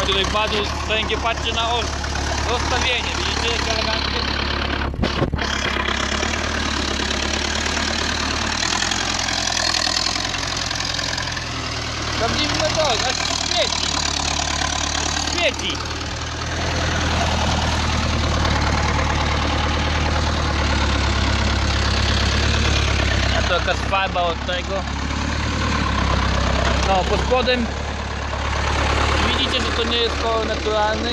Mamy tutaj padł stęgie, patrzcie na rozstawienie, widzicie jak eleganckie? Prawdziwy metod, aż świeci. Aż świeci. A to jakaś farba od tego. No, pod spodem nie jest kolor naturalny.